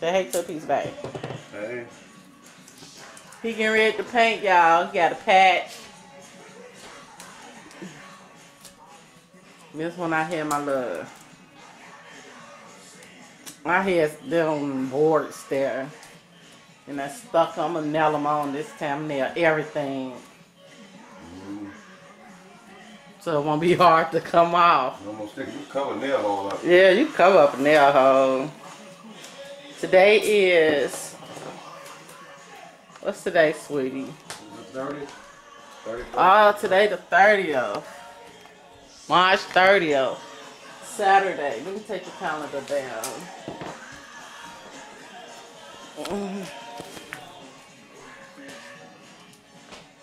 The hate took his back. Hey. He getting ready to paint, y'all. He got a patch. This one I had my love. I had them boards there. And I stuck them and nail them on this time, nail everything. Mm-hmm. So it won't be hard to come off. You almost think you cover nail hole up. Yeah, you cover up a nail hole. Today is what's today, sweetie? 30th. Oh, today the 30th. March 30th. Saturday. Let me take your calendar down.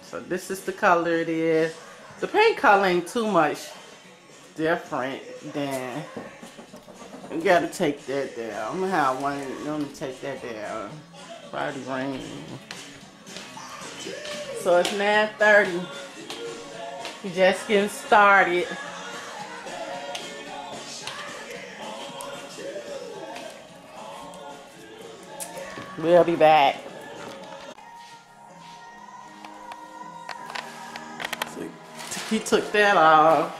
So this is the color it is. The paint color ain't too much different than you gotta take that down. I'm gonna have one of to take that down. Friday rain. So it's 9.30. You're just getting started. We'll be back. He took that off.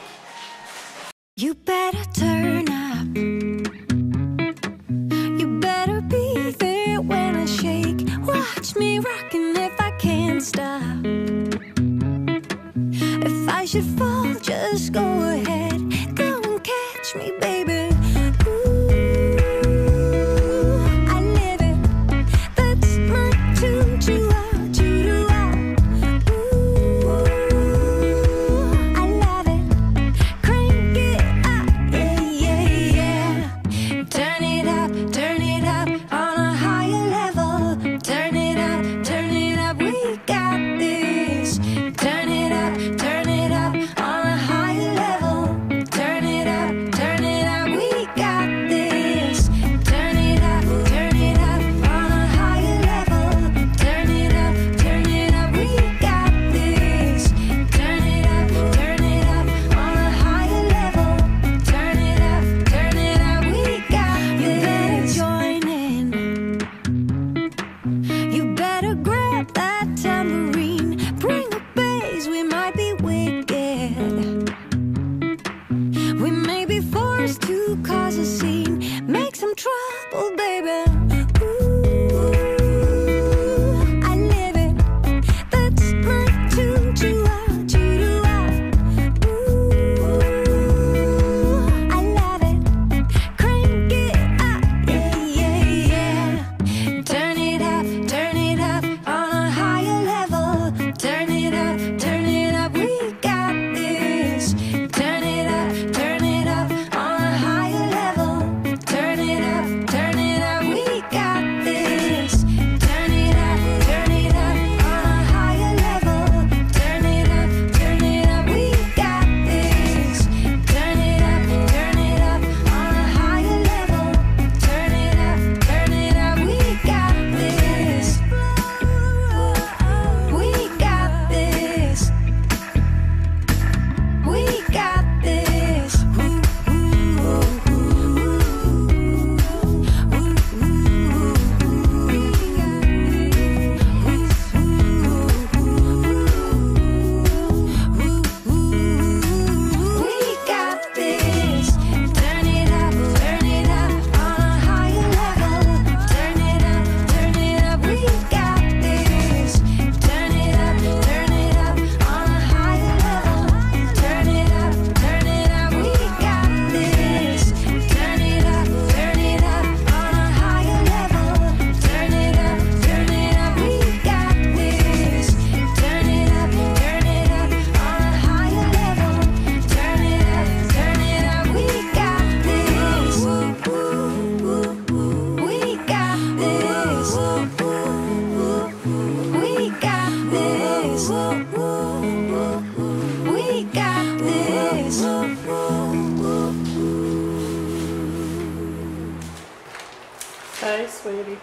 okay, sweetie.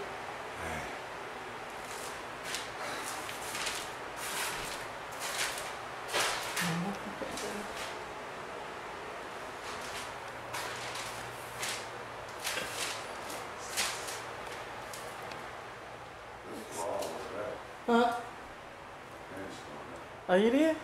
Huh? Are you there?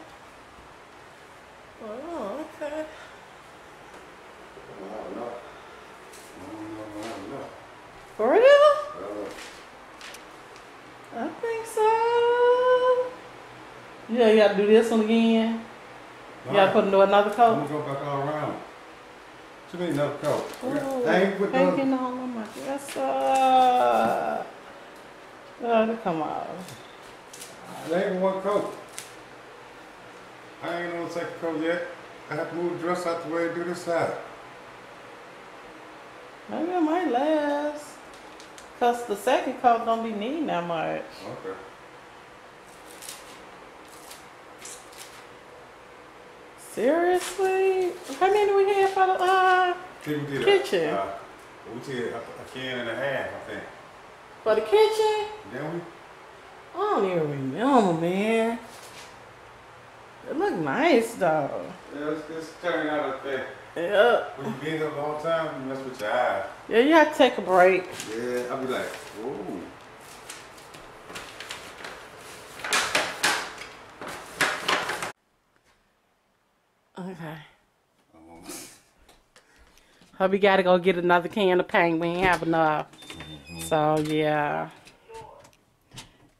You gotta do this one again. You gotta put into another I'm gonna go back all around. What you mean another coat? Oh, I ain't put no, hanging all on my dress up. Oh, come off. there ain't one coat. I ain't on the second coat yet. I have to move the dress out the way and do this side. Maybe it might last. Cause the second coat don't be needing that much. Okay. Seriously? How many do we have for the uh Kitchen. Uh, we did a, a can and a half, I think. for the kitchen? Then we I don't even remember, man. It look nice though. Yeah, let's just turn out a thing. Yeah. When you been up a long time, you mess with your eyes. Yeah, you have to take a break. Yeah, I'll be like, ooh. Okay. Um, Hubby gotta go get another can of paint. We ain't have enough. Mm-hmm. So yeah.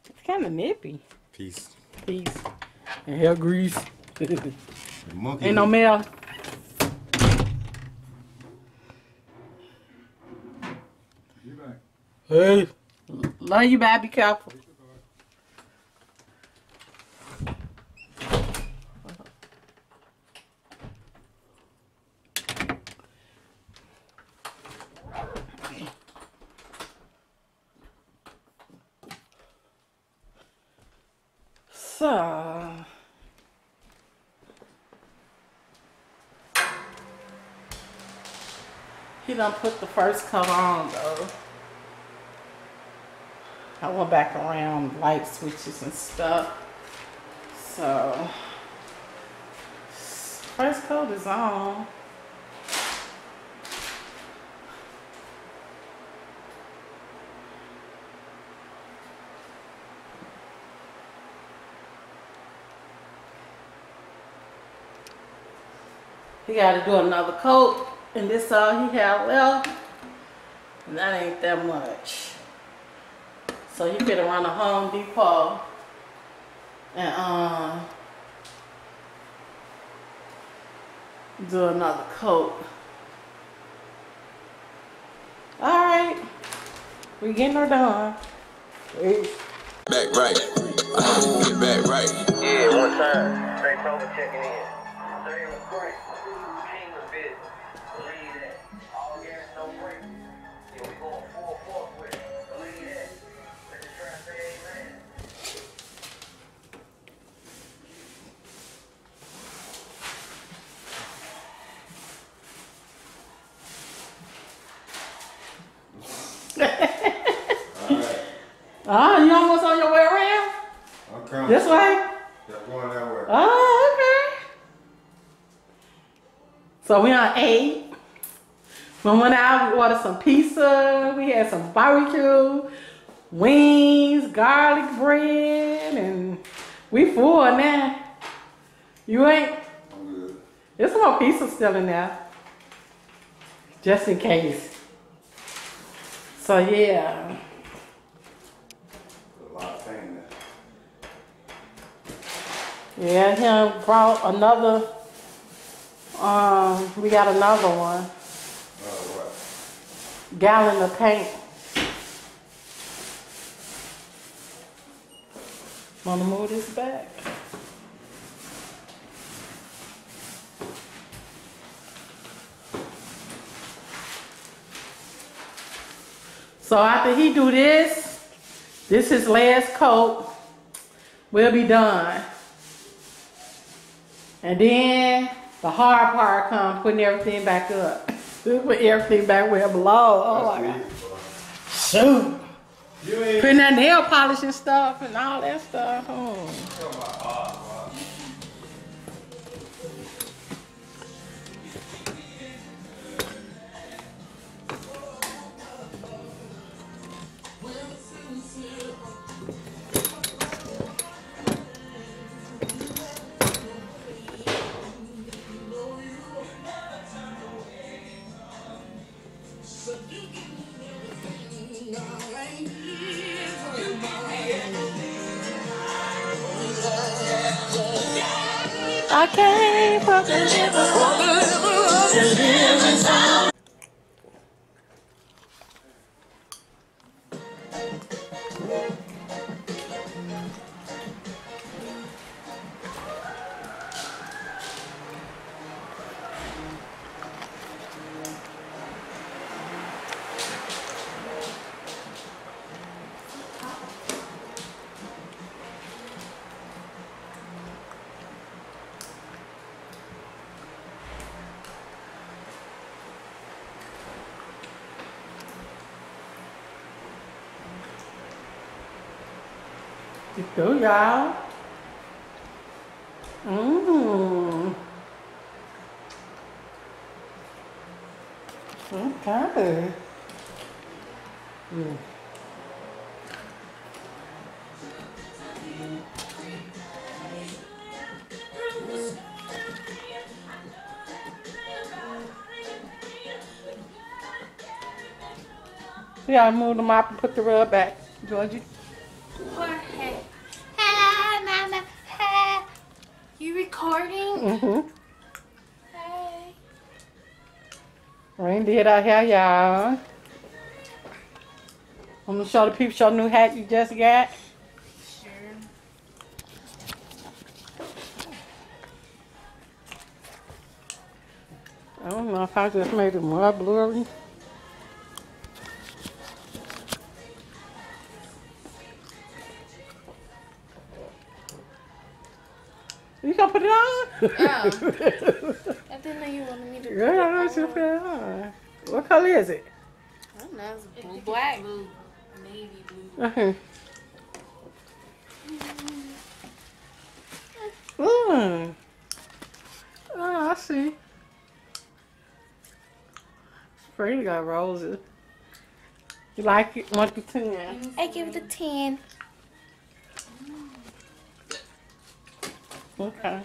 It's kinda nippy. Peace. Peace. And hell grease. The monkey. ain't no mail. You back. Hey. Love you, baby. Be careful. So, he done put the first coat on though. I went back around light switches and stuff. So, first coat is on. He got to do another coat, and this all he had left. And that ain't that much. So he could run a Home Depot and um do another coat. All right, We're getting her done. Peace. Back right. Uh, get back right. Yeah, one time. Straight over checking in. This way? Yeah, I'm going that way. Oh, okay. So we on eight. We went out, we ordered some pizza, we had some barbecue, wings, garlic bread, and we full now. You ain't? I'm good. There's some more pizza still in there. Just in case. So yeah. A lot of pain there. Yeah, him brought another um we got another one. Gallon of paint. Wanna move this back? So after he do this, this is last coat, we'll be done. And then the hard part comes putting everything back up. Put everything back where it belongs. Oh my God. Shoot. Putting that nail polish and stuff and all that stuff. Oh. Came for You go, y'all. Mmm. Okay. Mm. Yeah, move the mop and put the rug back, Georgie. Reindeer out here, y'all. I'm gonna show the people your new hat you just got. Sure. I don't know if I just made it more blurry. You gonna put it on? Oh. I didn't know you wanted me to. yeah, I should put it on. What color is it? I don't know. It's blue, black. Blue. Navy blue. Uh-huh. Mm. Oh, I see. It's pretty got roses. You like it? One to ten. I give it a 10. Okay.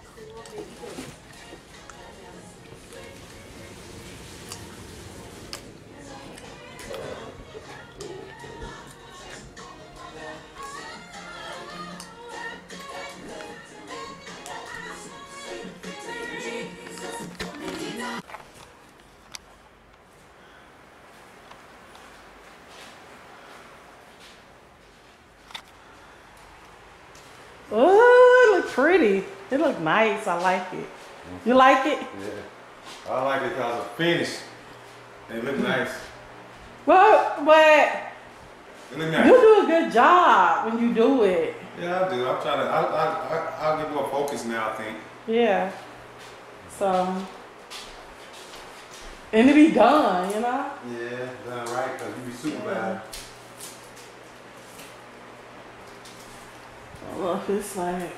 Pretty. It look nice. I like it. You like it? Yeah. I like it because it's finished. It look nice. Well, but look you do a good job when you do it. Yeah, I do. I'm trying to. I, I, I, I'll get more focus now. I think. Yeah. So, and it be done, you know. Yeah, done right. Cause you be supervised. I oh, don't know if it's like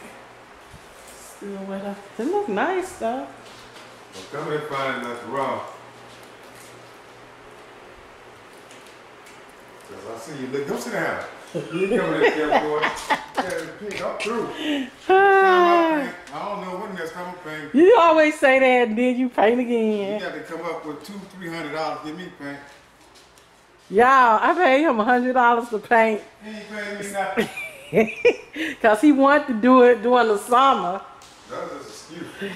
still wet up. It look nice though. Well, come here, find nothing wrong. Cause I see you look. Don't sit down. You come here, Kim boy. Yeah, pink, I'm through. I don't know when next time I'm paying. you always say that, and then you paint again. You got to come up with two, three hundred dollars. Give me paint. Y'all, I paid him a hundred dollars to paint. He ain't paying me nothing. Cause he wanted to do it during the summer. That was an excuse.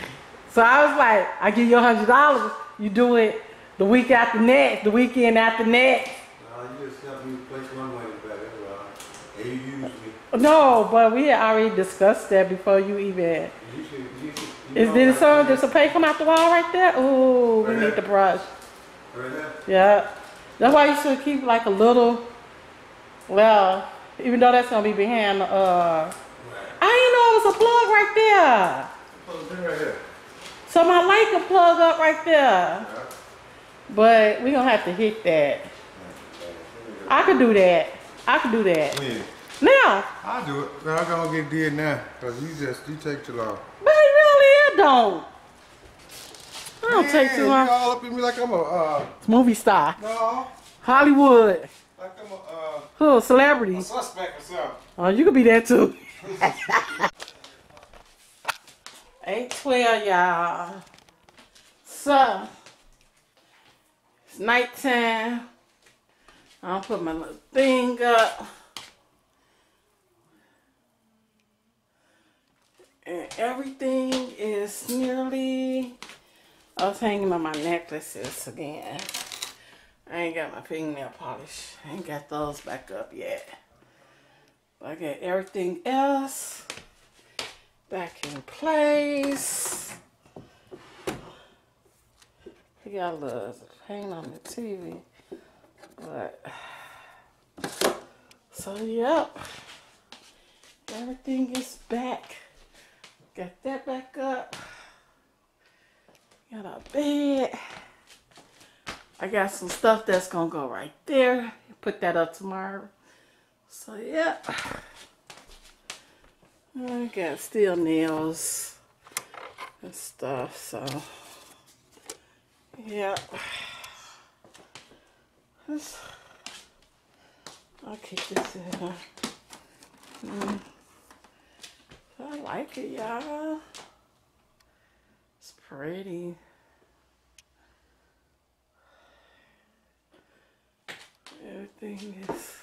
So I was like, I give you a hundred dollars. You do it the week after next, the weekend after next. No, you just helped me place my money back. That's all. And you use me. No, but we had already discussed that before you even. You should, you should. You Is what some did some paint come out the wall right there? Ooh, we Right need the brush. Right there. Yeah, that's why you should keep like a little. Well, even though that's gonna be behind the. uh I know it was a plug right there. Put right here. So my light can plug up right there. Yeah. But we gonna have to hit that. I could do that. I could do that. When? Now, I'll do it. But I'm gonna get did now. Cause you just, you take too long. but really, I don't. I don't take Man, too You long. all up in me like I'm a, uh, Movie star, no, Hollywood, like I'm a, uh, celebrity. a suspect or something. Oh, you could be that too. Eight twelve, y'all. So it's nighttime. I'll put my little thing up. And everything is nearly. I was hanging on my necklaces again. I ain't got my fingernail polish. I ain't got those back up yet. I got everything else back in place. We got a little paint on the TV. But so yep. Everything is back. Got that back up. Got our bed. I got some stuff that's gonna go right there. Put that up tomorrow. So yeah. I got steel nails and stuff, so yeah. This- I'll keep this in. Mm. I like it, y'all. It's pretty. Everything is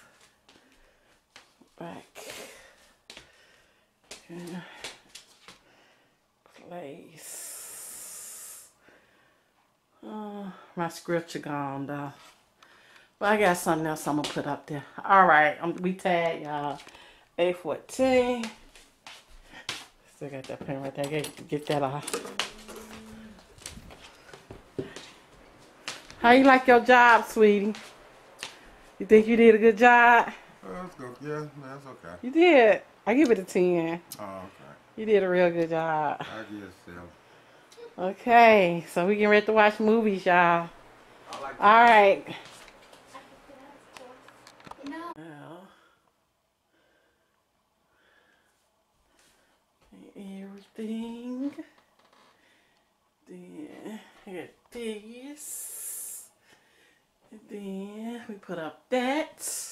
back in place. Uh, my scripture gone though. But I got something else I'm gonna put up there. All right, I'm, we tag y'all. A14. Still got that pen right there. Get, get that off. How you like your job, sweetie? You think you did a good job? Oh, let's go. Yeah, that's okay. You did. I give it a 10. Oh, okay. You did a real good job. I guess so. Okay, so we getting ready to watch movies, y'all. All right. No. Well, everything. Then I got this. And then we put up that.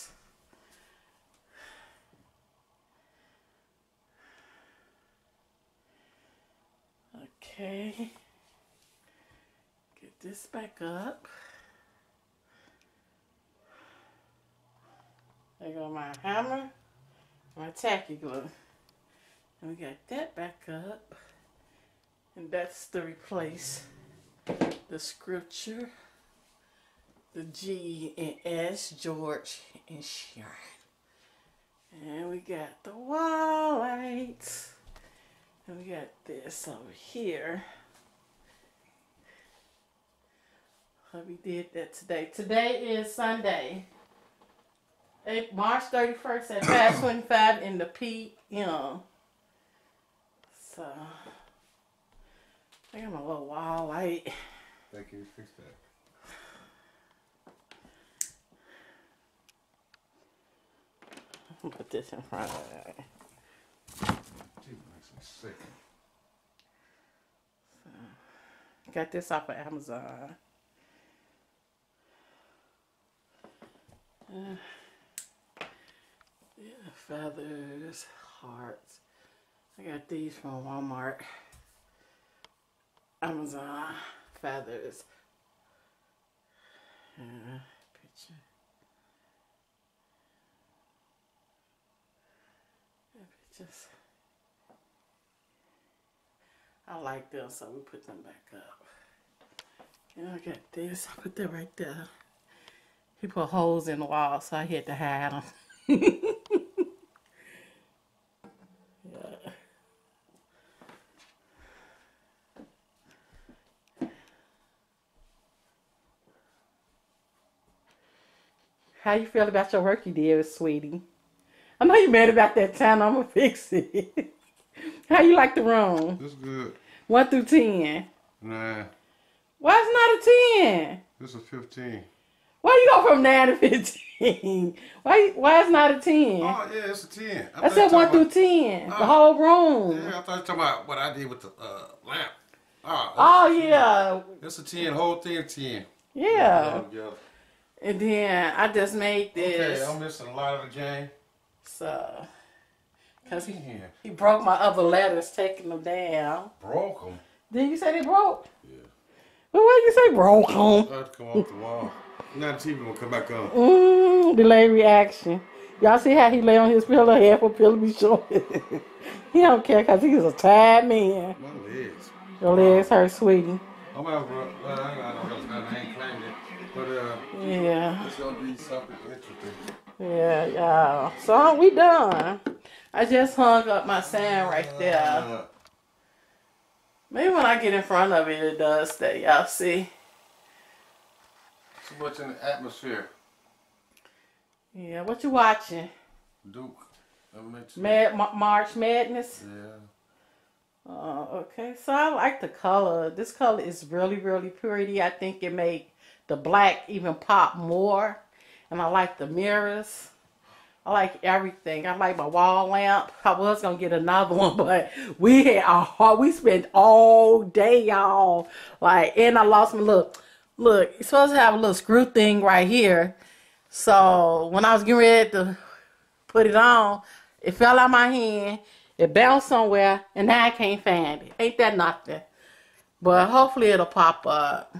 Okay. Get this back up. There go my hammer, my tacky glue. And we got that back up. And that's to replace the scripture, the G and S, George and Sharon. And we got the wall lights. And we got this over here. We did that today. Today is Sunday. March 31st at 525 in the PM. So, I got my little wall light. Thank you. Fix that. Put this in front of it. Gee, makes me sick. Got this off of Amazon. Uh, yeah, feathers, hearts. I got these from Walmart. Amazon feathers. Uh, picture. Yeah, pictures. I like them, so we put them back up. And I got this. I put that right there. He put holes in the wall, so I had to hide them. yeah. How you feel about your work you did, sweetie? I know you're mad about that time. I'm gonna fix it. How you like the room? This good. One through ten. Nah, Why it's not a ten? this a 15. Why you go from nine to fifteen? Why why it's not a ten? Oh, yeah, it's a 10. I thought said one talking through ten. the Oh. whole room. Yeah, I thought you were talking about what I did with the uh, lamp. Oh, Oh yeah, It's a 10, whole thing 10. yeah. Yeah. And then I just made this. Okay, I'm missing a lot of the game. So, cause he Yeah. he broke my other letters, taking them down. Broke them. Then you say they broke? Yeah. Well, why you say broke them? I had to come off the wall. Now the TV will come back on. Mm, delay reaction. Y'all see how he lay on his pillow, half a pillow be showing. he don't care because he's a tired man. My legs. Your legs hurt, sweetie. I'm out, bro. Well, I no else. I ain't claimed it. But uh, Yeah, it's gonna be something interesting. yeah, y'all. So we done. I just hung up my sand right there. Maybe when I get in front of it, it does stay. Y'all see? too much in the atmosphere. Yeah, what you watching? Duke. Mad Ma- March Madness. Yeah. Uh, okay, so I like the color. This color is really, really pretty. I think it make the black even pop more. And I like the mirrors. I like everything. I like my wall lamp. I was gonna get another one, but we had a hard, we spent all day, y'all. Like, and I lost my look. Look, you're supposed to have a little screw thing right here. So when I was getting ready to put it on, it fell out my hand. It bounced somewhere, and now I can't find it. Ain't that nothing? But hopefully it'll pop up.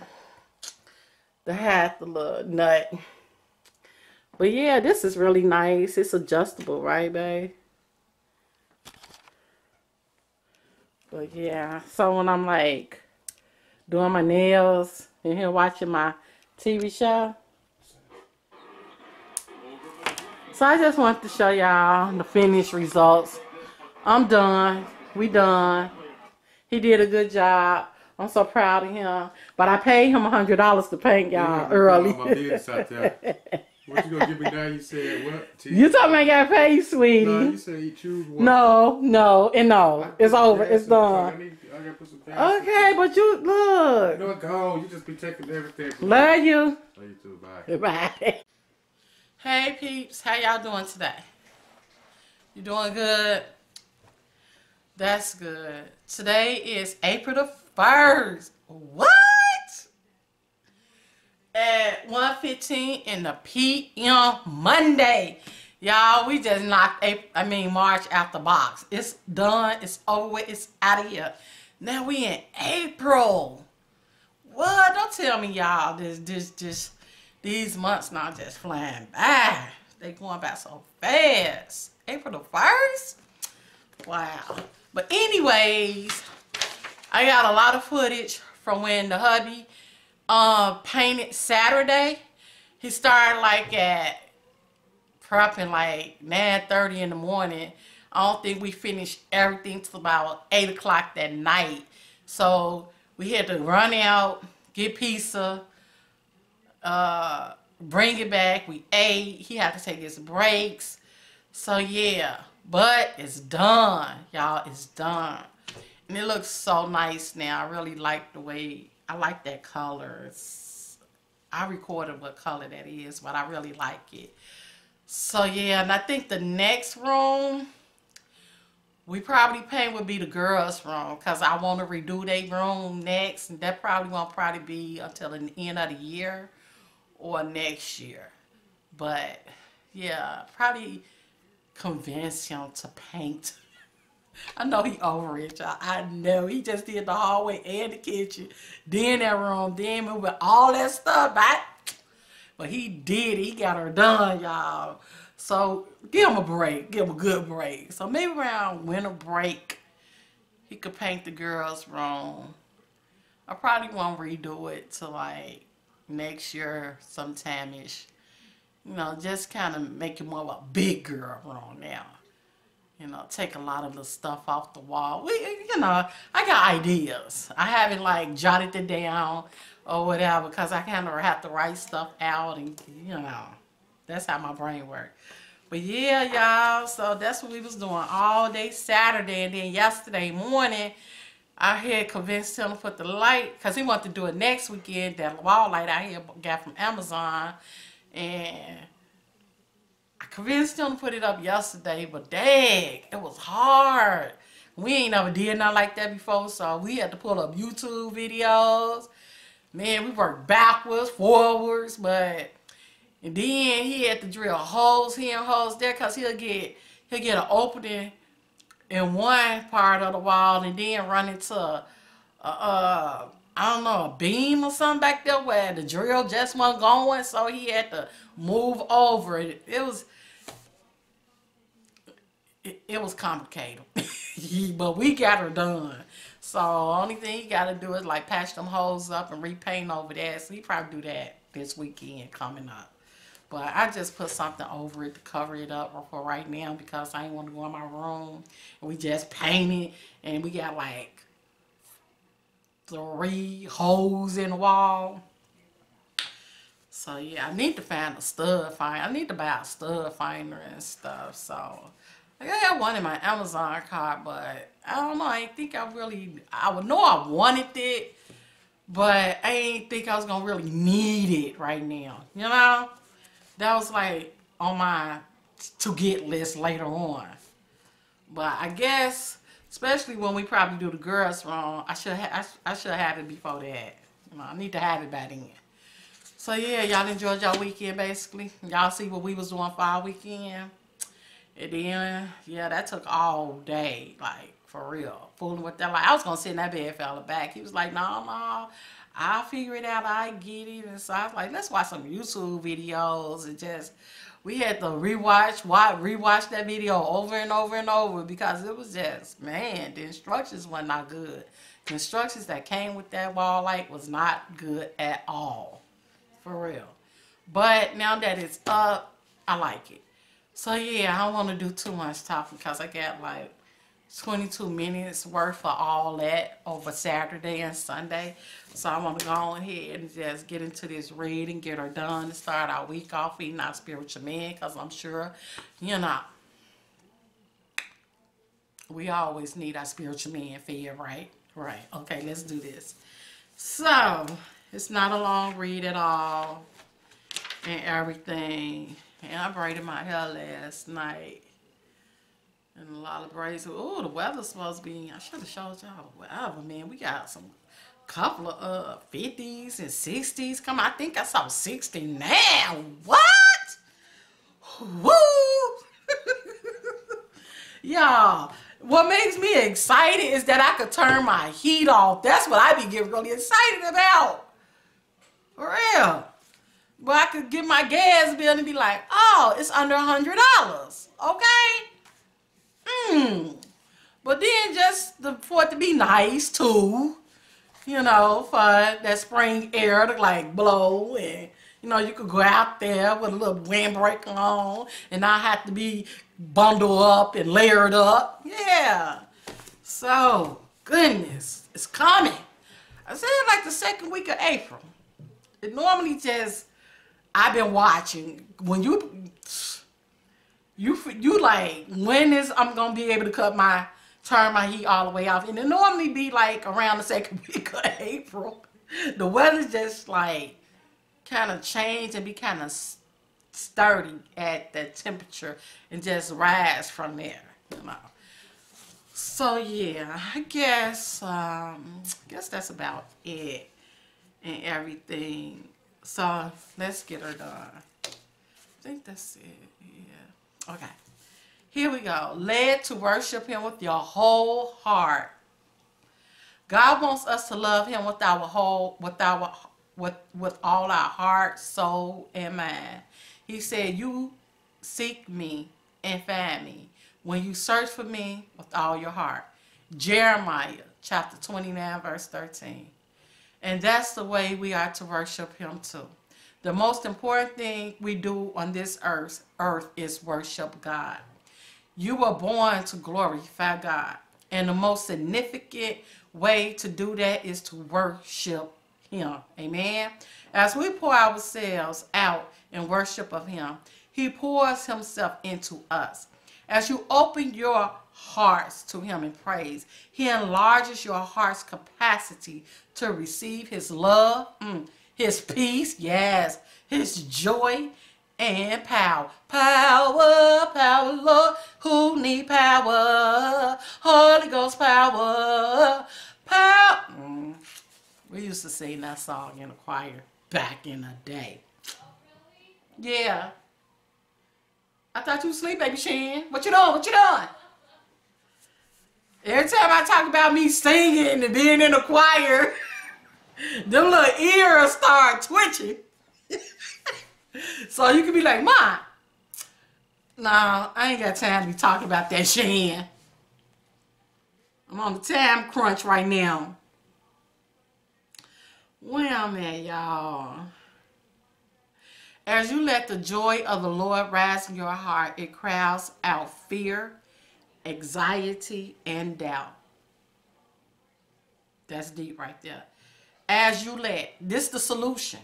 The hat, the little nut. But yeah, this is really nice. It's adjustable, right, babe? But yeah, so when I'm like doing my nails and here watching my TV show. So I just wanted to show y'all the finished results. I'm done. We done. He did a good job. I'm so proud of him. But I paid him a hundred dollars to paint y'all early. all My business out there. What you gonna give me now? You said what? T- you told me I got paid, sweetie. No, you said you choose one. No, no, and no. It's over. It's in the car. done. I, need, I gotta put some. Okay, but you look. No, go. You just be taking everything. Love you. Love you too. Bye. Bye. Hey peeps, how y'all doing today? You doing good? That's good. Today is April the 1st. What? At 1.15 in the PM Monday. Y'all, we just knocked April, I mean March out the box. It's done. It's over. It's out of here. Now we in April. What? Don't tell me y'all this this this these months not just flying by. They going by so fast. April the first? Wow. But anyways, I got a lot of footage from when the hubby uh painted Saturday. He started like at prepping like 9.30 in the morning. I don't think we finished everything till about 8 o'clock that night. So we had to run out, get pizza, uh, bring it back. We ate. He had to take his breaks. So yeah, but it's done, y'all. It's done, and it looks so nice now. I really like the way I like that color. It's, I recorded what color that is, but I really like it. So yeah, and I think the next room we probably paint would be the girls' room because I want to redo their room next, and that probably won't probably be until the end of the year or next year. But yeah, probably convince him to paint. I know he over it, y'all. I know he just did the hallway and the kitchen, then that room, then moving all that stuff back. But he did. it. He got her done, y'all. So give him a break. Give him a good break. So maybe around winter break, he could paint the girls' room. I probably won't redo it till like next year sometime ish. You know, just kind of make it more of a big girl room now. You know, take a lot of the stuff off the wall. We, you know, I got ideas. I haven't like jotted it down or whatever because I kind of have to write stuff out and you know, that's how my brain works. But yeah, y'all, so that's what we was doing all day Saturday and then yesterday morning. I had convinced him to put the light because he wanted to do it next weekend. That wall light I had got from Amazon, and I convinced him to put it up yesterday. But dang, it was hard. We ain't never did nothing like that before, so we had to pull up YouTube videos. Man, we worked backwards, forwards, but and then he had to drill holes here and holes there because he'll get he'll get an opening in one part of the wall and then run into a, a, a I don't know, a beam or something back there where the drill just wasn't going, so he had to move over. It, it was it, it was complicated, but we got her done. So only thing you got to do is like patch them holes up and repaint over that. So he probably do that this weekend coming up. But I just put something over it to cover it up for right now because I ain't want to go in my room. And we just painted and we got like three holes in the wall. So yeah, I need to find a stud finder. I need to buy a stud finder and stuff. So I got one in my Amazon cart, but I don't know. I think I really. I would know I wanted it, but I ain't think I was gonna really need it right now. You know, that was like on my to get list later on. But I guess, especially when we probably do the girls wrong, I should I, I should have it before that. You know, I need to have it by then. So yeah, y'all enjoyed y'all weekend basically. Y'all see what we was doing for our weekend. And then, yeah, that took all day, like, for real. Fooling with that. Like, I was going to sit in that bed, fella back. He was like, no, no, I'll figure it out. I get it. And so I was like, let's watch some YouTube videos and just, we had to rewatch, watch, rewatch that video over and over and over because it was just, man, the instructions were not good. The instructions that came with that wall light was not good at all. For real. But now that it's up, I like it. So yeah, I don't want to do too much talking because I got like 22 minutes worth of all that over Saturday and Sunday. So I want to go ahead and just get into this reading, get her done, and start our week off eating our spiritual man because I'm sure, you know, we always need our spiritual man fed, right? Right. Okay, let's do this. So, it's not a long read at all and everything. And I braided my hair last night. And a lot of braids. Oh, the weather's supposed to be. I should have showed y'all weather, man. We got some couple of uh 50s and 60s. Come on, I think I saw 60 now. What? Woo! Y'all, what makes me excited is that I could turn my heat off. That's what I be getting really excited about. For real. But I could get my gas bill and be like, oh, it's under a hundred dollars. Okay? Hmm. But then just the, for it to be nice too, you know, for that spring air to like blow and you know, you could go out there with a little windbreaker on and not have to be bundled up and layered up. Yeah. So, goodness, it's coming. I said like the second week of April. Normally just I've been watching when you you you like when is I'm gonna be able to cut my turn my heat all the way off and it normally be like around the second week of April. The weather's just like kind of change and be kind of sturdy at the temperature and just rise from there, you know. So yeah, I guess um, I guess that's about it and everything. So let's get her done. I think that's it. Yeah. Okay. Here we go. Led to worship Him with your whole heart. God wants us to love Him with our whole, with our, with with all our heart, soul, and mind. He said, "You seek Me and find Me when you search for Me with all your heart." Jeremiah chapter 29, verse 13. And that's the way we are to worship him too. The most important thing we do on this earth, earth is worship God. You were born to glorify God. And the most significant way to do that is to worship him. Amen. As we pour ourselves out in worship of him, he pours himself into us. As you open your hearts to him in praise, he enlarges your heart's capacity to receive his love, mm, his peace, yes, his joy and power. Power, power, Lord, who need power? Holy Ghost power, power. Mm. We used to sing that song in a choir back in the day. Yeah. I thought you was asleep, baby Shan. What you doing? What you doing? Every time I talk about me singing and being in a choir, them little ears start twitching. so you can be like, Ma, No, I ain't got time to be talking about that Shan. I'm on the time crunch right now. Where I'm at, y'all. As you let the joy of the Lord rise in your heart, it crowds out fear, anxiety, and doubt. That's deep right there. As you let, this the solution.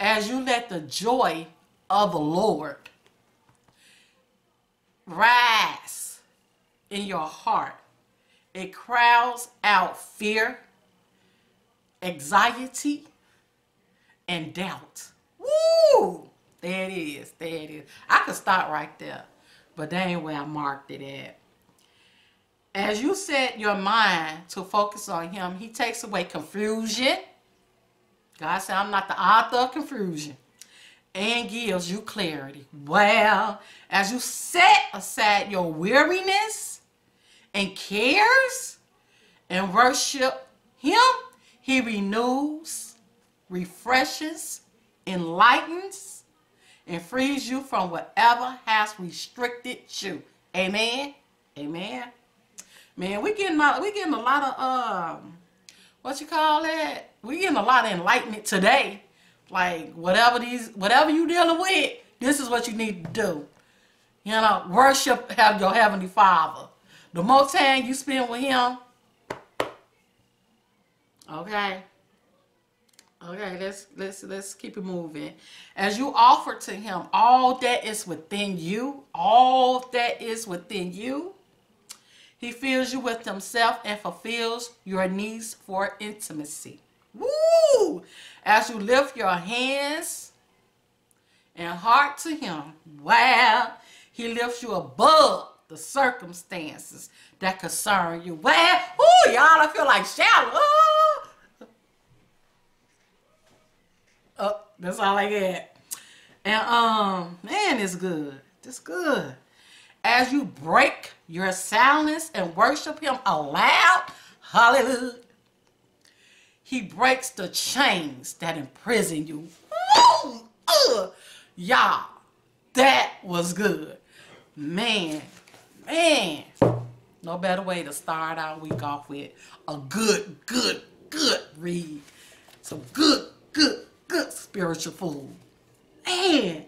As you let the joy of the Lord rise in your heart, it crowds out fear, anxiety, and doubt. Woo! There it is. There it is. I could start right there, but that ain't where I marked it at. As you set your mind to focus on Him, He takes away confusion. God said, I'm not the author of confusion. And gives you clarity. Well, as you set aside your weariness and cares and worship Him, He renews, refreshes, enlightens, and frees you from whatever has restricted you. Amen. Amen. Man, we getting a, we getting a lot of um, what you call that? We getting a lot of enlightenment today. Like whatever these, whatever you dealing with, this is what you need to do. You know, worship have your heavenly Father. The more time you spend with Him, okay. Okay, let's let's let's keep it moving. As you offer to him all that is within you, all that is within you, he fills you with himself and fulfills your needs for intimacy. Woo! As you lift your hands and heart to him, wow, he lifts you above the circumstances that concern you. Wow, ooh, y'all, I feel like shouting. Ooh. Oh, that's all I get. And um, man, it's good. It's good. As you break your silence and worship him aloud, hallelujah. He breaks the chains that imprison you. Woo! Uh, y'all, that was good. Man, man. No better way to start our week off with a good, good, good read. Some good, good, good spiritual food. Man,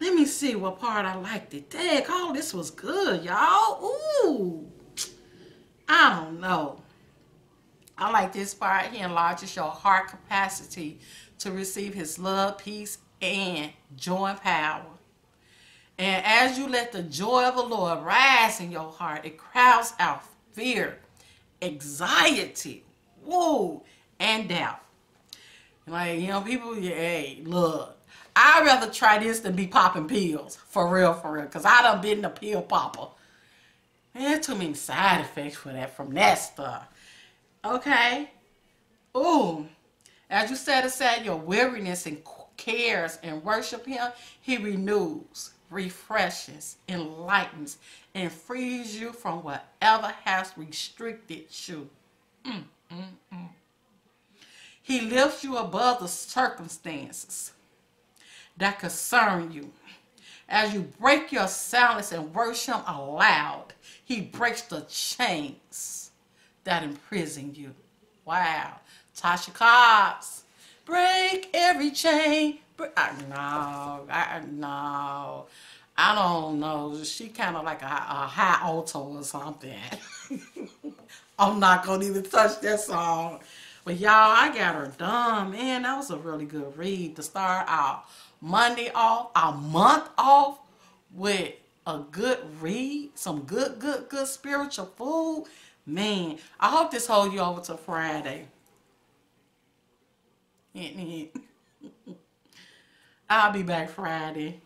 let me see what part I liked it. Dang, all this was good, y'all. Ooh. I don't know. I like this part. He enlarges your heart capacity to receive his love, peace, and joy and power. And as you let the joy of the Lord rise in your heart, it crowds out fear, anxiety, whoa, and doubt. Like, you know, people, yeah, hey, look, I'd rather try this than be popping pills. For real, for real. Because I done been a pill popper. Man, too many side effects for that from that stuff. Okay? Ooh. As you set aside your weariness and cares and worship him, he renews, refreshes, enlightens, and frees you from whatever has restricted you. Mm, mm, mm. He lifts you above the circumstances that concern you. As you break your silence and worship aloud, he breaks the chains that imprison you. Wow. Tasha Cobbs. Break every chain. I, no, I, no. I don't know. She kind of like a, a high alto or something. I'm not going to even touch that song. But y'all, I got her done. Man, that was a really good read to start our Monday off, our month off with a good read, some good, good, good spiritual food. Man, I hope this holds you over to Friday. I'll be back Friday.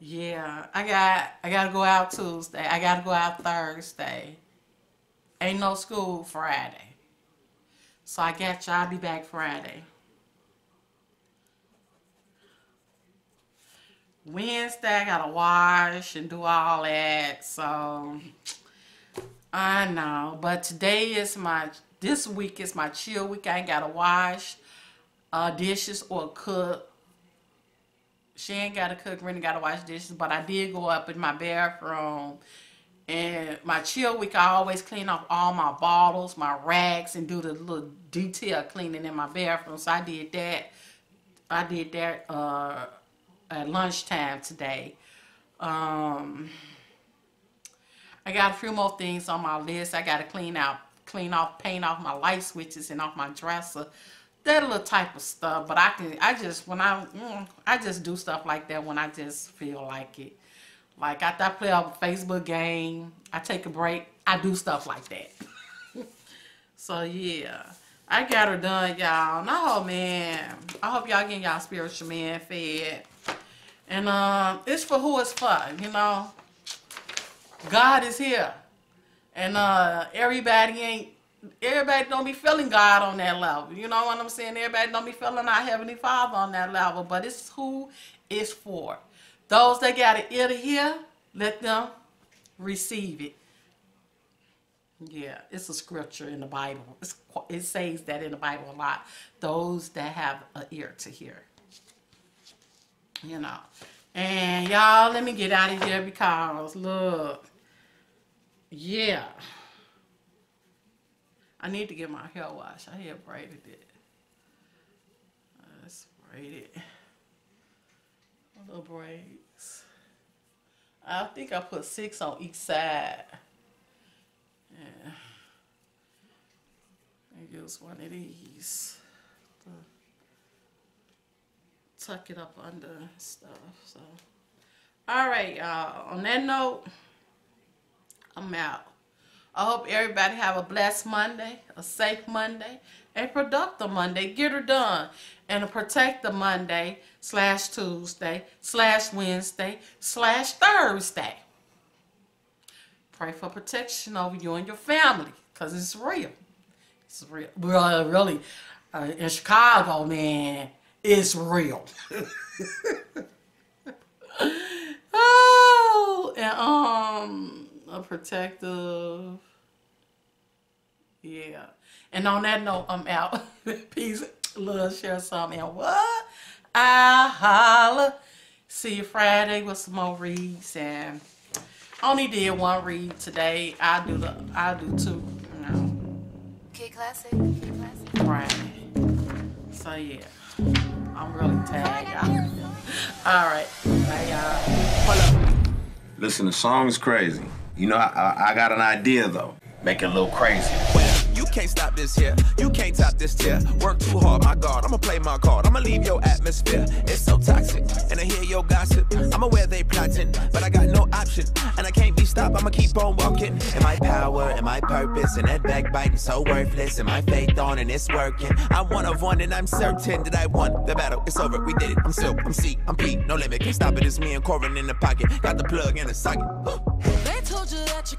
Yeah, I got I gotta go out Tuesday. I gotta go out Thursday. Ain't no school Friday. So I got. I'll be back Friday. Wednesday I gotta wash and do all that. So I know. But today is my this week is my chill week. I ain't gotta wash uh, dishes or cook. she ain't got to cook, Rennie got to wash dishes, but I did go up in my bathroom. And my chill week, I always clean off all my bottles, my rags, and do the little detail cleaning in my bathroom. So I did that. I did that uh, at lunchtime today. Um, I got a few more things on my list. I got to clean out, clean off, paint off my light switches and off my dresser. That little type of stuff. But I can, I just when I, mm, I just do stuff like that when I just feel like it. Like after I play a Facebook game, I take a break. I do stuff like that. so yeah, I got her done, y'all. No man, I hope y'all getting y'all spiritual man fed. And um, it's for who it's for, you know. God is here. And uh everybody ain't everybody don't be feeling God on that level. You know what I'm saying? Everybody don't be feeling our Heavenly Father on that level, but it's who it's for. Those that got an ear to hear, let them receive it. Yeah, it's a scripture in the Bible. It's, it says that in the Bible a lot. Those that have an ear to hear. You know. And y'all, let me get out of here because look. Yeah. I need to get my hair washed. I hair braided it. Let's braid it. Little braids. I think I put six on each side. Yeah. Use one of these. to tuck it up under stuff. So, all right, y'all. On that note, I'm out. I hope everybody have a blessed Monday, a safe Monday, a productive Monday. Get her done. And a protective Monday slash Tuesday slash Wednesday slash Thursday. Pray for protection over you and your family because it's real. It's real. Well, really, uh, in Chicago, man, it's real. oh, and um, a protective. Yeah. And on that note, I'm out. Peace. Love, share some. And what? I holla. See you Friday with some more reads. And only did one read today. I do the. I do two. You know. Kid Classic. Kid Classic. Friday. So yeah. I'm really tired, y'all. All right. Bye, y'all. Listen, the song's crazy. You know, I, I, I got an idea though. Make it a little crazy. Can't stop this here. You can't top this tier. Work too hard, my God. I'ma play my card. I'ma leave your atmosphere. It's so toxic. And I hear your gossip. I'm aware they plotting, but I got no option. And I can't be stopped. I'ma keep on walking. And my power and my purpose and that backbiting so worthless. And my faith on and it's working. I'm one of one and I'm certain that I won the battle. It's over. We did it. I'm Silkk. I'm C. I'm P. No limit. Can't stop it. It's me and Corin in the pocket. Got the plug in the socket. They told you that you